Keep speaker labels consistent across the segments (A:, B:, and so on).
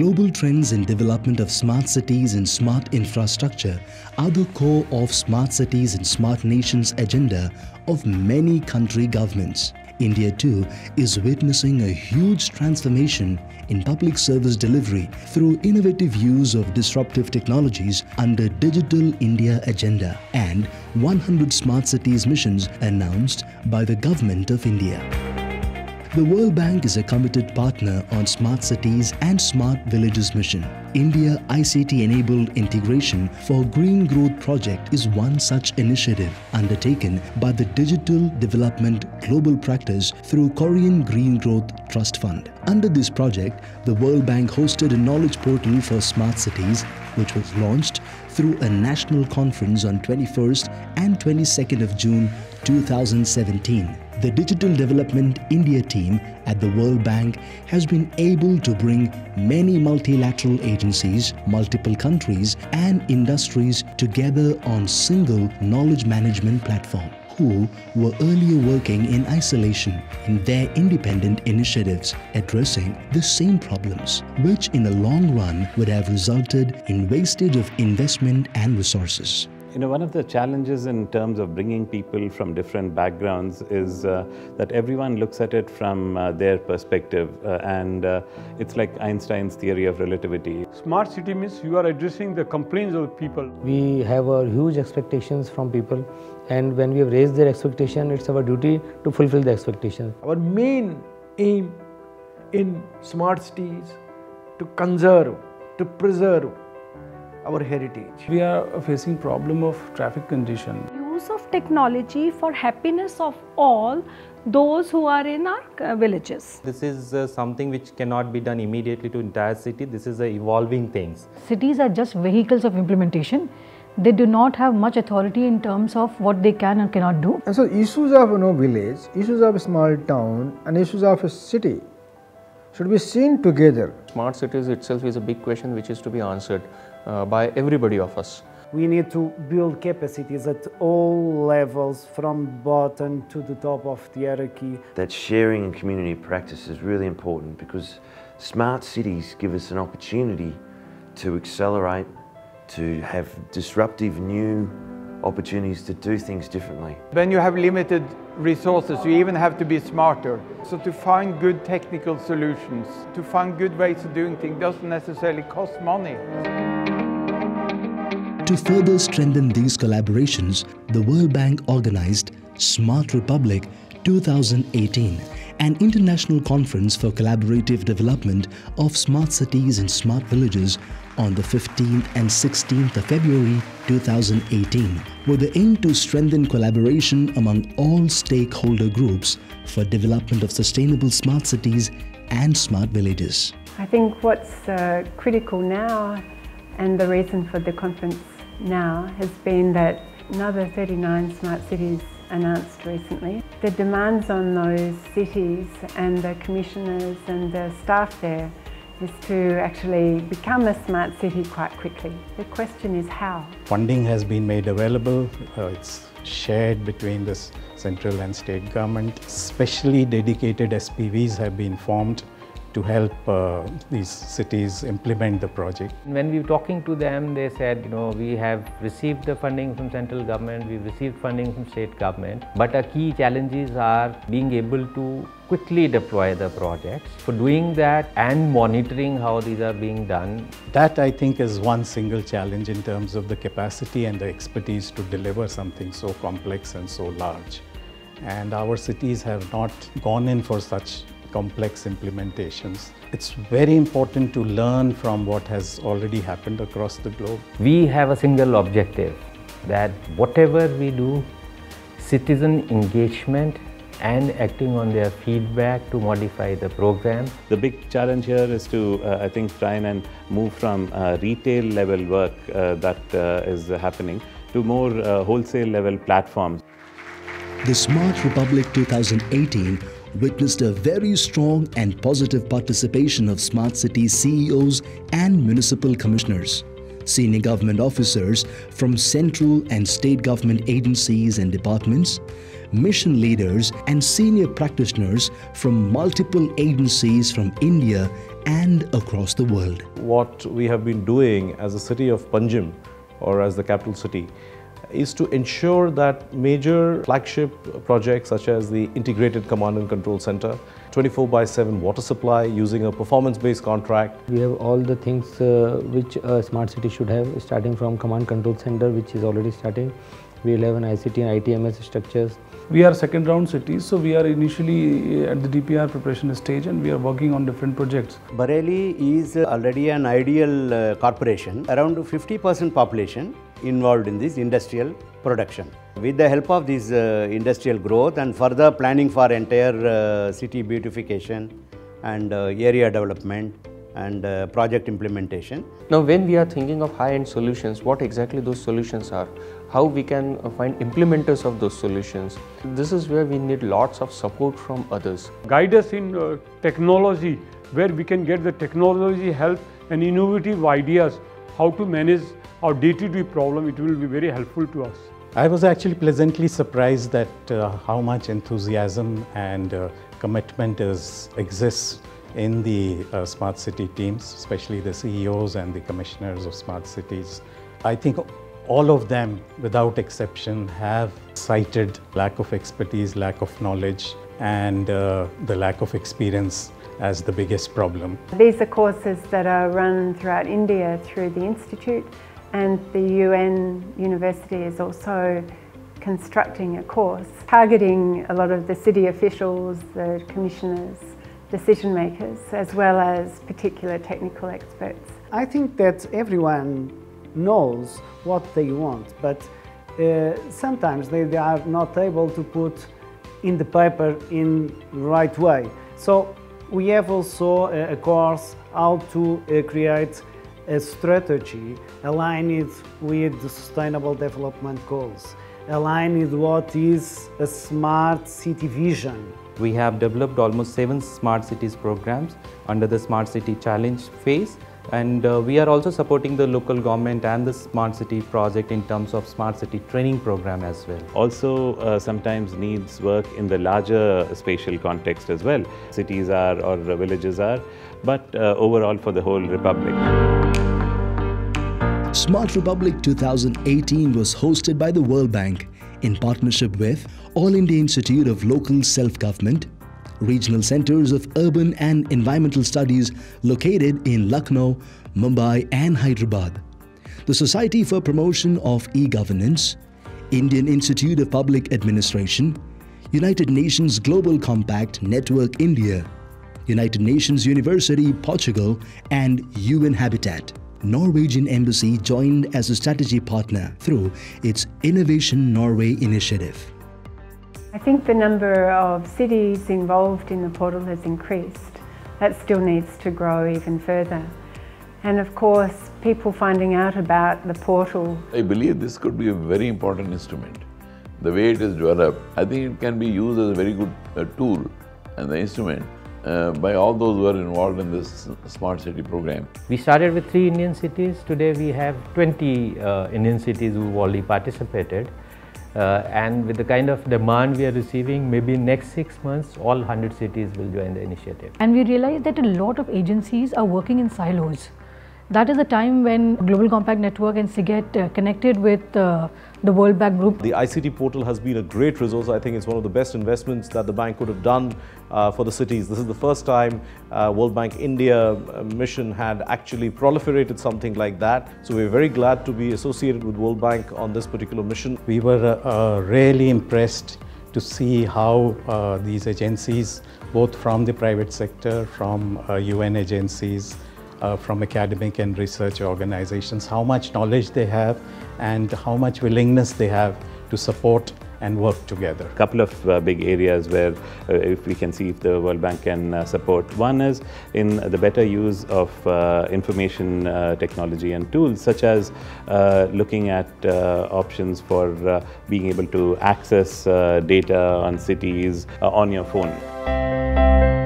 A: Global trends in development of smart cities and smart infrastructure are the core of smart cities and smart nations agenda of many country governments. India too is witnessing a huge transformation in public service delivery through innovative use of disruptive technologies under Digital India Agenda and 100 Smart Cities missions announced by the Government of India. The World Bank is a committed partner on Smart Cities and Smart Villages mission. India ICT-enabled integration for Green Growth Project is one such initiative undertaken by the Digital Development Global Practice through Korean Green Growth Trust Fund. Under this project, the World Bank hosted a knowledge portal for smart cities which was launched through a national conference on 21st and 22nd of June 2017. The Digital Development India team at the World Bank has been able to bring many multilateral agencies, multiple countries and industries together on single knowledge management platform who were earlier working in isolation in their independent initiatives addressing the same problems, which in the long run would have resulted in wastage of investment and resources.
B: You know, one of the challenges in terms of bringing people from different backgrounds is uh, that everyone looks at it from uh, their perspective uh, and uh, it's like Einstein's theory of relativity.
C: Smart city means you are addressing the complaints of people.
D: We have our huge expectations from people and when we have raised their expectation, it's our duty to fulfill the expectation.
E: Our main aim in smart cities to conserve, to preserve our heritage.
F: We are facing problem of traffic congestion.
G: Use of technology for happiness of all those who are in our uh, villages.
H: This is uh, something which cannot be done immediately to entire city. This is a evolving things.
I: Cities are just vehicles of implementation. They do not have much authority in terms of what they can and cannot do.
J: And so issues of you know, village, issues of a small town and issues of a city should be seen together.
K: Smart cities itself is a big question which is to be answered Uh, by everybody of us.
L: We need to build capacities at all levels from bottom to the top of the hierarchy.
M: That sharing and community practice is really important because smart cities give us an opportunity to accelerate, to have disruptive new opportunities to do things differently.
C: When you have limited resources, you even have to be smarter. So to find good technical solutions, to find good ways of doing things doesn't necessarily cost money.
A: To further strengthen these collaborations, the World Bank organized Smart Republic 2018, an international conference for collaborative development of smart cities and smart villages on the 15th and 16th of February 2018, with the aim to strengthen collaboration among all stakeholder groups for development of sustainable smart cities and smart villages.
N: I think what's uh, critical now and the reason for the conference now has been that another 39 smart cities announced recently. The demands on those cities and the commissioners and the staff there is to actually become a smart city quite quickly. The question is how.
O: Funding has been made available. Uh, it's shared between the central and state government. Specially dedicated SPVs have been formed to help uh, these cities implement the project.
D: When we were talking to them, they said, you know, we have received the funding from central government, we've received funding from state government, but our key challenges are being able to quickly deploy the projects. For doing that and monitoring how these are being done.
O: That I think is one single challenge in terms of the capacity and the expertise to deliver something so complex and so large. And our cities have not gone in for such complex implementations. It's very important to learn from what has already happened across the globe.
D: We have a single objective that whatever we do, citizen engagement and acting on their feedback to modify the program.
B: The big challenge here is to, uh, I think, try and move from uh, retail level work uh, that uh, is happening to more uh, wholesale level platforms.
A: The Smart Republic 2018 witnessed a very strong and positive participation of smart city CEOs and municipal commissioners. Senior government officers from central and state government agencies and departments, mission leaders and senior practitioners from multiple agencies from India and across the world.
P: What we have been doing as a city of Panjim or as the capital city is to ensure that major flagship projects such as the Integrated Command and Control Center, 24 by 7 water supply using a performance-based contract.
Q: We have all the things uh, which a smart city should have starting from command control center which is already starting. We will have an ICT and ITMS structures.
F: We are second round cities, so we are initially at the DPR preparation stage and we are working on different projects.
R: Bareilly is already an ideal uh, corporation. Around 50% population involved in this industrial production. With the help of this uh, industrial growth and further planning for entire uh, city beautification and uh, area development and uh, project implementation.
K: Now when we are thinking of high-end solutions, what exactly those solutions are? How we can uh, find implementers of those solutions? This is where we need lots of support from others.
S: Guide us in uh, technology where we can get the technology help and innovative ideas how to manage our day-to-day problem. It will be very helpful to us.
O: I was actually pleasantly surprised that uh, how much enthusiasm and uh, commitment is, exists in the uh, smart city teams, especially the CEOs and the commissioners of smart cities. I think all of them, without exception, have cited lack of expertise, lack of knowledge, and uh, the lack of experience as the biggest problem.
N: These are courses that are run throughout India through the Institute and the UN University is also constructing a course targeting a lot of the city officials, the commissioners, decision makers, as well as particular technical experts.
L: I think that everyone knows what they want, but uh, sometimes they, they are not able to put in the paper in the right way. So we have also a, course how to uh, create a strategy aligned with the Sustainable Development Goals, aligned with what is a smart city vision.
H: We have developed almost seven smart cities programs under the smart city challenge phase and uh, we are also supporting the local government and the smart city project in terms of smart city training program as well.
B: Also uh, sometimes needs work in the larger spatial context as well. Cities are or villages are, but uh, overall for the whole republic.
A: Smart Republic 2018 was hosted by the World Bank in partnership with All India Institute of Local Self-Government, regional centers of urban and environmental studies located in Lucknow, Mumbai and Hyderabad, the Society for Promotion of E-Governance, Indian Institute of Public Administration, United Nations Global Compact Network India, United Nations University Portugal and UN Habitat. Norwegian Embassy joined as a strategy partner through its Innovation Norway initiative.
N: I think the number of cities involved in the portal has increased. That still needs to grow even further. And of course, people finding out about the portal.
T: I believe this could be a very important instrument. The way it is developed, I think it can be used as a very good uh, tool and the instrument uh, by all those who are involved in this smart city program.
D: We started with three Indian cities. Today we have 20 uh, Indian cities who have already participated. Uh, and with the kind of demand we are receiving, maybe next six months, all 100 cities will join the initiative.
I: And we realize that a lot of agencies are working in silos. That is the time when Global Compact Network and SIGET uh, connected with uh, the World Bank Group.
P: The ICT portal has been a great resource. I think it's one of the best investments that the bank could have done uh, for the cities. This is the first time uh, World Bank India uh, mission had actually proliferated something like that. So we're very glad to be associated with World Bank on this particular mission.
O: We were uh, really impressed to see how uh, these agencies, both from the private sector, from UN uh, agencies, uh, from academic and research organizations, how much knowledge they have and how much willingness they have to support and work together.
B: A couple of uh, big areas where uh, if we can see if the World Bank can uh, support. One is in the better use of uh, information uh, technology and tools such as uh, looking at options for being able to access data on cities on your phone.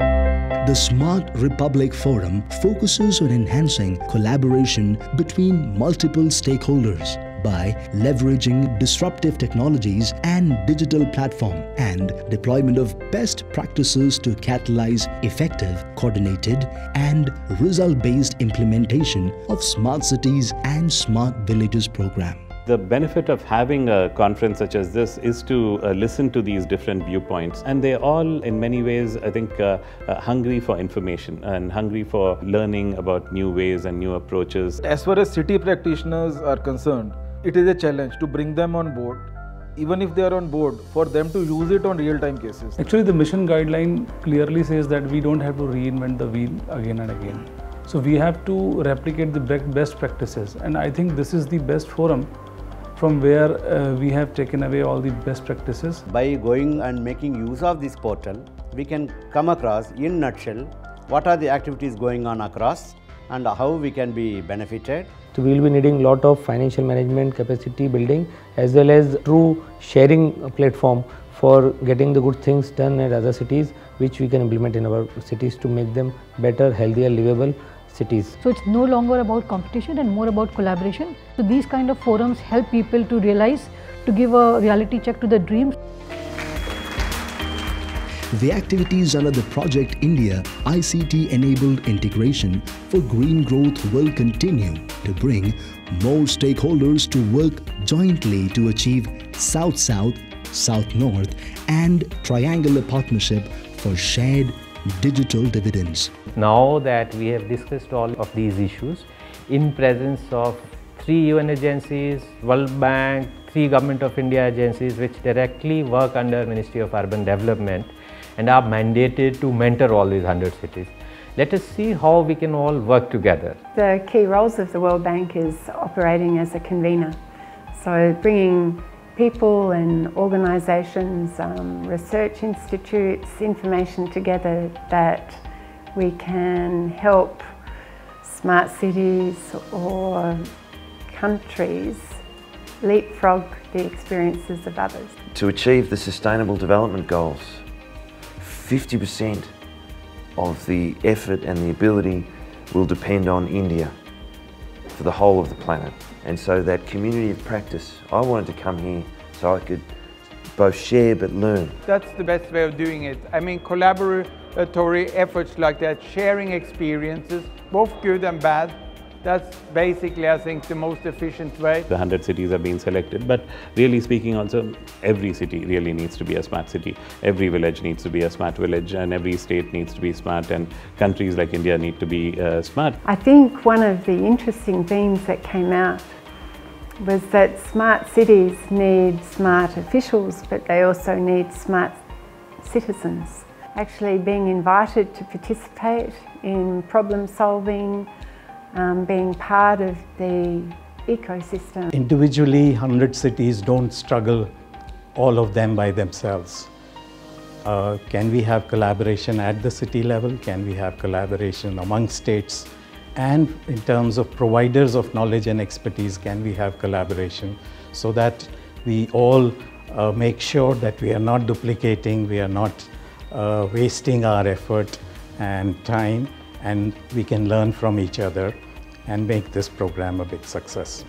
A: The Smart Republic Forum focuses on enhancing collaboration between multiple stakeholders by leveraging disruptive technologies and digital platform and deployment of best practices to catalyze effective, coordinated and result-based implementation of smart cities and smart villages program.
B: The benefit of having a conference such as this is to uh, listen to these different viewpoints, and they're all, in many ways, I think, uh, uh, hungry for information and hungry for learning about new ways and new approaches.
U: As far as city practitioners are concerned, it is a challenge to bring them on board even if they are on board, for them to use it on real-time cases.
F: Actually, the mission guideline clearly says that we don't have to reinvent the wheel again and again. So we have to replicate the best practices, and I think this is the best forum from where uh, we have taken away all the best practices.
R: By going and making use of this portal, we can come across in nutshell what are the activities going on across and how we can be benefited.
Q: So we will be needing lot of financial management capacity building as well as true sharing platform for getting the good things done at other cities which we can implement in our cities to make them better, healthier, livable cities.
I: So it's no longer about competition and more about collaboration. So these kind of forums help people to realize, to give a reality check to their dreams.
A: The activities under the Project India ICT enabled integration for green growth will continue to bring more stakeholders to work jointly to achieve South-South, South-North and triangular partnership for shared digital dividends.
D: Now that we have discussed all of these issues in presence of three UN agencies, World Bank, three Government of India agencies which directly work under Ministry of Urban Development and are mandated to mentor all these 100 cities. Let us see how we can all work together.
N: The key roles of the World Bank is operating as a convener. So bringing people and organisations, um, research institutes, information together that we can help smart cities or countries leapfrog the experiences of others.
M: To achieve the Sustainable Development Goals, 50% of the effort and the ability will depend on India for the whole of the planet. And so that community of practice, I wanted to come here so I could both share but learn.
C: That's the best way of doing it. I mean, collaboratory efforts like that, sharing experiences, both good and bad, that's basically, I think, the most efficient way.
B: The 100 cities are being selected, but really speaking also, every city really needs to be a smart city. Every village needs to be a smart village and every state needs to be smart and countries like India need to be uh, smart.
N: I think one of the interesting themes that came out was that smart cities need smart officials, but they also need smart citizens. Actually being invited to participate in problem solving, um, being part of the ecosystem.
O: Individually, 100 cities don't struggle all of them by themselves. Uh, can we have collaboration at the city level? Can we have collaboration among states? And in terms of providers of knowledge and expertise, can we have collaboration so that we all uh, make sure that we are not duplicating, we are not uh, wasting our effort and time, and we can learn from each other and make this program a big success.